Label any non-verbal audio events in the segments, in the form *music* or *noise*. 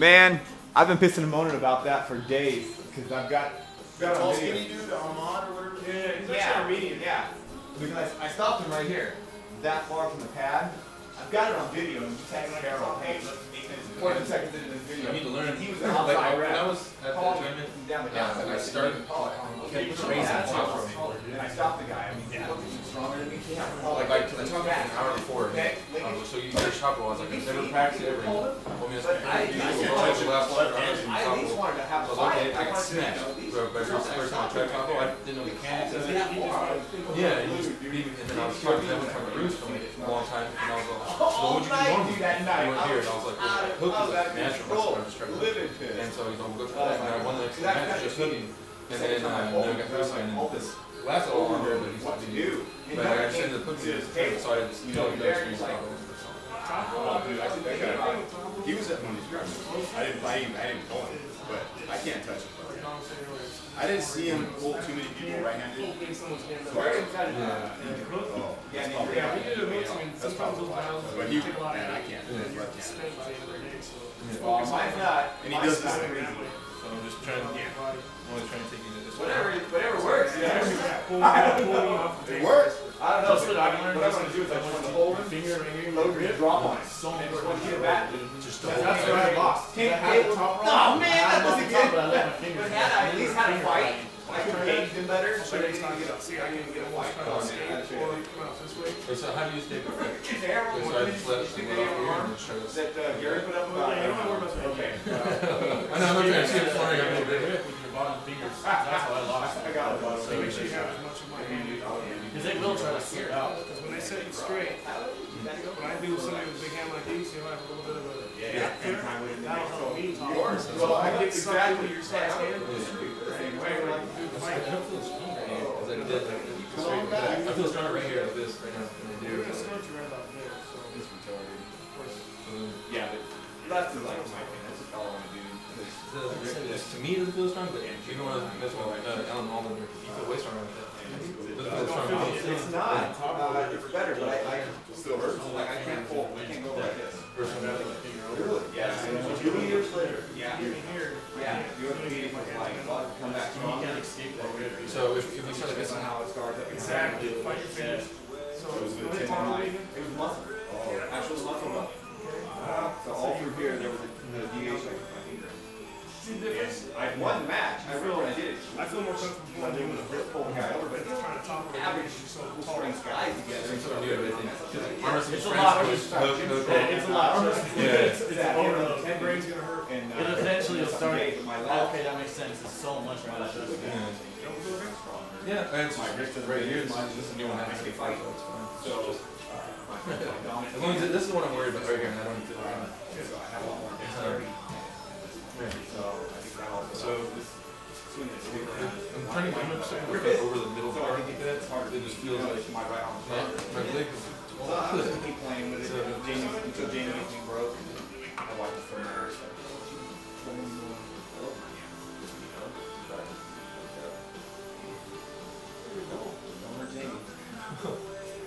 Man, I've been pissing and moaning about that for days because I've got. got Tall on skinny dude, Ahmad or whatever. Yeah, he's Yeah, actually Armenian. yeah. Because I, I stopped him right here, that far from the pad. I've got it on video and just text Carol, hey, let's make this 40 seconds into this video. I need to learn. He was Like, outside when rep. I was at the Called tournament, me down the uh. I started kept raising the top from me. And I stopped the guy. I mean, he looked stronger than me. Like, like, I talked like an hour before. Okay. Um, so you get shot I was like, I've never practiced ever. Told me this I, I, you I, will go to the last one. I at least wanted to have So was like, okay, I can smash. you know, at least- But but first, time I tried I didn't know mechanics of it. Yeah, and, and then I was talking to them, talking to Bruce for a long time, and I was like, so what'd you do normally? He went here, and I was like, well, hook is out like of natural, control. I'm just Livid pissed. And so he's like, well, go that, and I won the next match, just hooking. And then, uh, I I got Bruce, and this all Told but he's like, what to do. And But I I understand came the cooking to his table. so I just, You you know, know, very like- Oh, dude, I think that guy. He was at one of these reps. I didn't, I didn't, I didn't call him, but I can't touch him. I didn't see him pull too many people right-handed. Very excited. Uh, Yeah, oh, that's I Yeah, we did a mix. I mean, That's sometimes probably those why. But he, take a lot of man, I can't. Yeah. Left hand. Spend by the other day, so just Well, focus on mine's not. And he does not this- crazy. So I'm just trying, yeah, I'm always trying to take you to this. Whatever, whatever works. Yeah, Yeah. pull me- pull me off the It works. I don't know. That's what I've learned. What I want to do is I just want to hold him, Finger right here. load and drop on it. So And just want to get it back. Just That's that's what I lost. Take I had the top roll. Oh, man, that was a good- But my. But had I at least had a fight. I could have gauged him better. So I next didn't time, get a see, I can get a fight fight on on it. stage or come out this way. So how do you stay perfect? His So I just let the it video go here and just try that uh, Gary put up Well, about. yeah, you don't worry about that. Okay. *laughs* I know, I'm not trying to see it flying out of the With your bottom fingers. That's how I lost I it. got it. So make sure you have as much of my Because they will try to sear it out. Because when they set you straight, when I do somebody with a big hand like these, you'll have a little bit of a Yeah. gap there. That'll help me talk. Yours. So Well, I if get get something exactly with your size hand, the same way. way like, like do the I fight. don't feel stronger because I did like straight like that. I feel stronger right here like this right now than I do. We're gonna start you right about there. So It's retarded. of course. Yeah, but left is like my thing. That's all I want to do. it doesn't- it's- To me, it doesn't feel strong, but even when I was messing with uh, Alan Alden, you feel way stronger with that. It's not. Uh, it's better, but I, I Still hurts. like I can't pull. I can't go like this. Really? Yeah. Two years later. Yeah. Even here, Yeah. You have to be like, well, come back you can't escape that. So if, if we start like this, Somehow it starts. Exactly. Fight your fingers. So It was go the ahead, tendon Tom, line. again. It was muscle. Actual muscle. So all through here, there was a the DH like my finger. See the difference? I won the match. I remember when I did it. I feel more comfortable when doing a Pull guy over, but But trying to top average so full tall. strength guys together. it's sort of new everything. Arm It's a friends, lot. It's a lot. Yeah. It's, it's a overload. Your brain's gonna hurt. And, uh, It eventually will start. But my left. Okay, that makes sense. It's so much more adjustment. Yeah. Don't feel good? Yeah, and it's right here. This is just a new one. I can fight. It's fine. So, uh, my, *laughs* my. As long as this is the one I'm worried about right here, and I don't need to. So I have a lot more feels like my right arm. my, my leg is. So I was gonna keep playing with it. Jamie, until Jamie gets me broke. I watch it.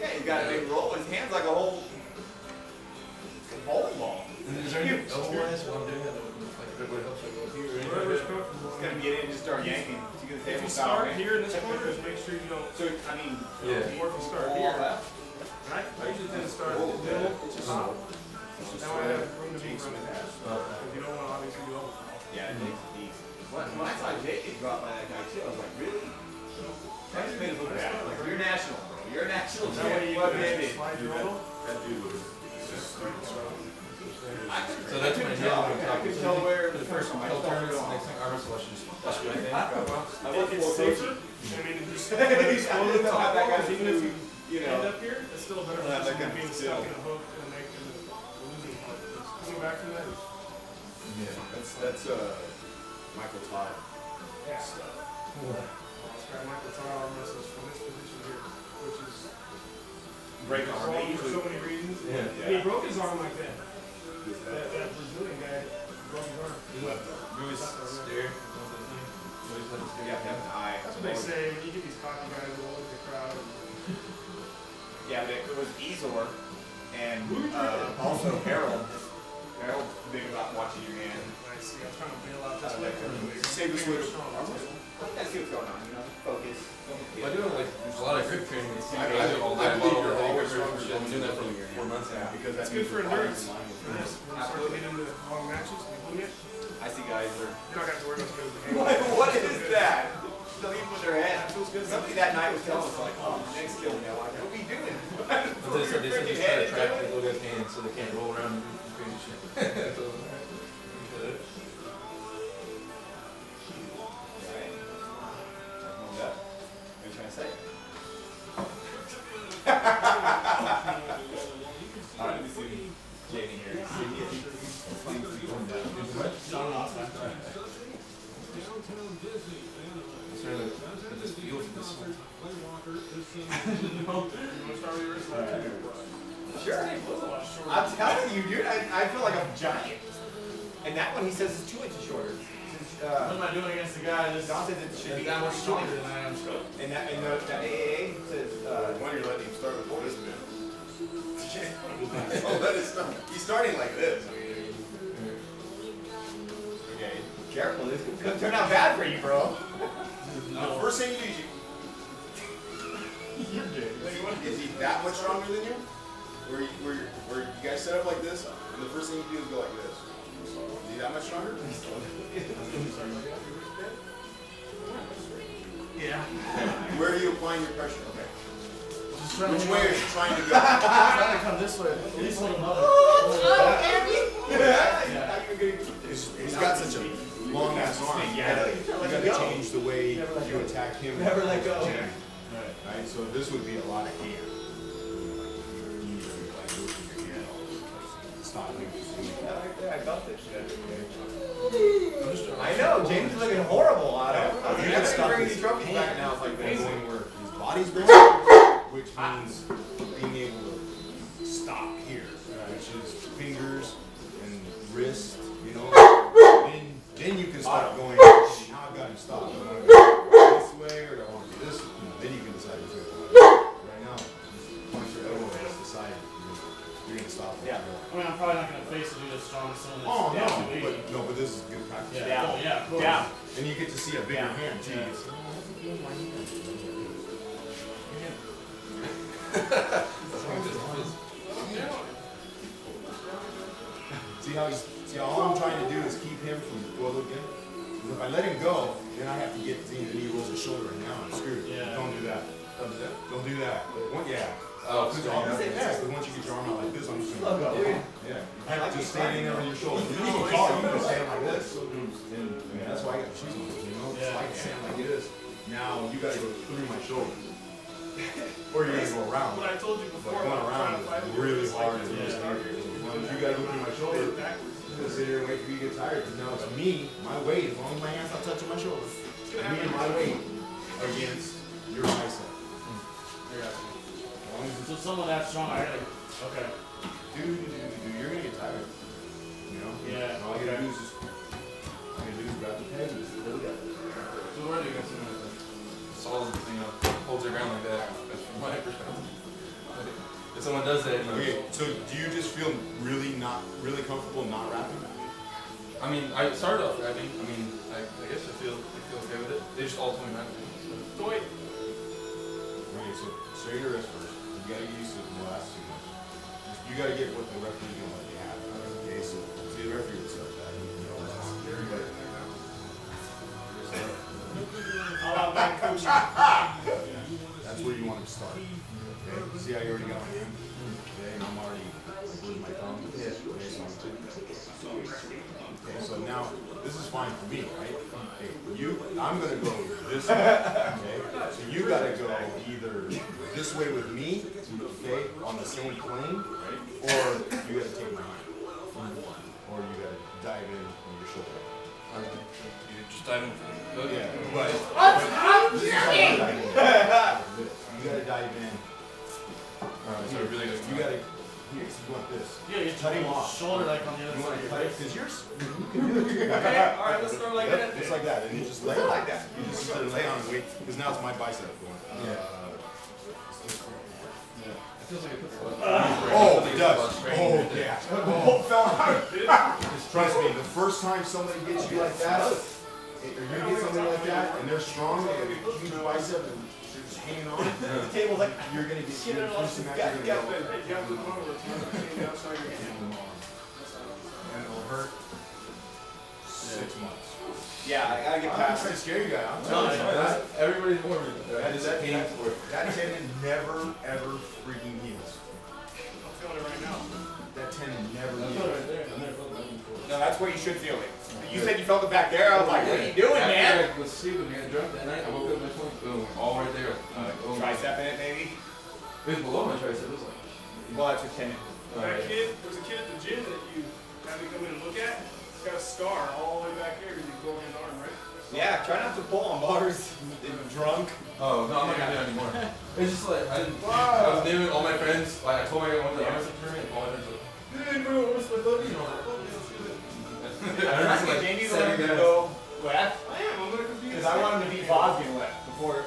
Yeah, he's got a big roll. His hand's like a whole bowling ball. Is there any otherwise while I'm doing that? That would, Like if it would help, like go here or anything Whatever's like that? comfortable. He's gonna get in and just start yanking. Gonna If you start right? here in this corner, just make sure you don't. So I mean, Yeah. Or if you start here, left. right? I usually tend to start in the middle, top. That way I have room to move from the dash. If you don't want to obviously go. Yeah, it makes it easy. When, I saw Jake get dropped by that guy too, I was like, really? That just made us look bad. Like, you're national, bro. You're a national That way you. What can did actually it? slide your. That dude was So that's couldn't my tell. deal. I couldn't tell where For the first my couple stuff tournaments, was next time I wrestle, I should just push my thing. I I went think full it's safer. coaching. I mean, if you I still didn't know how that guy even if you you end up here, it's still a better Yeah, that position than kind being stuck in a hook and making the losing part. Coming back from that is Yeah. That's that's uh Michael Todd yeah. stuff. It's got Michael Todd arm wrestles from this position here, which is Break arm. wrong for so many reasons. Yeah. He broke his arm like that. That, that Brazilian guy his arm. Stare. You always have to stare. You have to have an eye. That's what they say when you get these cocky guys who look at the crowd. Yeah, but it was Ezor and uh, also Harold. Harold's big about watching your hand. see. I was trying to bail out this way. Safest way to. Let's see what's going on, you know, focus. I do like a lot of grip training. I- I I believe you're always stronger. I've doing that for four months now. Because That's good for endurance. For this, when you start to get into long matches, you win it. I see guys are. You're not gonna have to worry about the *laughs* What, what is that? They'll even put their head. Somebody that night was telling us like, oh, next kill me. I'm like, what are we doing? But they said they said just try to track the little guys' hands so they can't roll around and do crazy shit. *laughs* Sure. I'm telling you, dude, I, I feel like I'm giant. And that one he says is two inches shorter. Since, What uh, am I doing against the guy that's Don says it should be that much two stronger inches. than I am? And that, and the, the AAA says, uh, One, you're letting him start with this man. *laughs* oh, let it start. He's starting like this. Okay. careful, this could turn out bad for you, bro. The first thing you do is you. Is he that much stronger than you? Where you, where, you- where you guys set up like this, and the first thing you do is go like this. Is he that much stronger? *laughs* Yeah. *laughs* Where are you applying your pressure? Okay. Just trying Which to way are you trying to *laughs* go? trying to come this way. At least hold him oh, up. He's, he's got such a long ass arm. Yeah, You gotta change the way you attack him. Never let go. Right, so this would be a lot of hand. You need to, like, work your hand, like, Stop him. I felt this I know, James is looking horrible, Otto. I was You like, can I'm stop bringing these trophies back now. It's like, going where his body's going, which ah. means being able to stop here, uh, which is fingers and wrist, you know. Then, then you can start going, face a dude as strong as someone Oh, no, yeah, but, no, but this is good practice. yeah, Yeah. oh, yeah, of course. Yeah. And you get to see a bigger hand, too. Yeah. See, look at my hand. *laughs* See how he's, see how all I'm trying to do is keep him from, well, look again. 'Cause If I let him go, then I have to get, see, then he rolls his shoulder and now I'm screwed. Yeah. Don't do that. How does that? Don't do that. One, yeah. Oh, Because so all- you- yeah, 'cause once you get your arm out like this, I'm just gonna. dude. Yeah. I like Just this standing on your shoulder. You can call, you can stand like this. And, and that's why I got shoes on, you know? So Yeah. I can stand like this. Now you gotta go through my shoulder. Or you're gonna go around. What I told you But before. going around to is really hard to it's just hard. You gotta go through my shoulder. Backwards. I'm gonna sit here and wait for you to get tired, because now it's me, my weight, as long as my hand's not touching my shoulder. Me and my weight against As long as So someone that strong, I gotta. Okay. dude, dude, dude, dude, you're gonna get tired. You know? Yeah. And all you gotta do is just, all you gotta do is grab the peg and just hold it. So where do you guys think that solid, you know, holds your ground like that? That's from my perspective. If someone does that, Okay, so do you just feel really not, really comfortable not rapping? I mean, I started off rapping. I mean, I, I guess I feel I feel okay with it. They just all told me not to. Toy. Okay, so straight your wrist first. You gotta use used to the last too much. You gotta get what the referee gonna let you have. Okay, so see the referee would start that. You know, just everybody. All out back coaching. *laughs* That's where you want to start. Okay, see how you already got my hand? Okay, and I'm already, where's my thumb? Okay, so I'm Okay, so now, this is fine for me, right? Okay, you, I'm gonna go this way, okay? So you gotta go either this way with me, okay, on the same plane, or you gotta take my hand. Or you gotta dive in on your shoulder. I don't know. You just dive in. for Yeah, but. I'm You gotta dive in. Alright, so really gotta. You gotta, here, you want this. Yeah, you Cut him your off. shoulder like on the other You side want to cut it, because you're, *laughs* you can do it. Okay, alright, let's start like Yep, that. just like that, and you just lay on like that. You just lay on and wait, because now it's my bicep going. Yeah. Uh, feels like it puts a lot. Oh, it does. Oh, yeah. The bolt fell. Just trust me, the first time somebody gets you like that, or you're get somebody like that, and they're strong, they have a huge bicep, and they're just hanging on, The table's like, you're gonna get, Shit, you're I lost pushing this that, guy. you're gonna Hey, go. you have to monitor the time outside your hand. And it'll hurt six months. yeah, I gotta get I'm not past trying to it. scare you guys, I'm No, telling you, no, that, everybody's warming. that, This that, is pain that, for it. that tendon never, ever freaking heals. I'm feeling it right now. That tendon never I feel it heals. right there. I never felt that before. No, that's where you should feel it. You said you felt it back there. I was like, what are you doing, After man? I was sleeping, I got drunk that night. I woke up my phone, boom, all right there. I'm oh, Tricep in it, maybe. It was below my tricep. It was like. Well, that's your tendon. That kid, there was a kid at the gym that you had me come in and look at. He's got a scar all the way back here because he broke his arm, right? Yeah, try not to pull on bars. *laughs* Drunk. Oh no, I'm not gonna do that anymore. It's just like I didn't. I was naming all my friends. Like I told my I went to the arms tournament, all my friends were like, "Hey, bro, where's my buddy?" You know, I was just like Jamie's setting going to go left. I am. I'm gonna compete. Because I want him to beat Bosnian left before,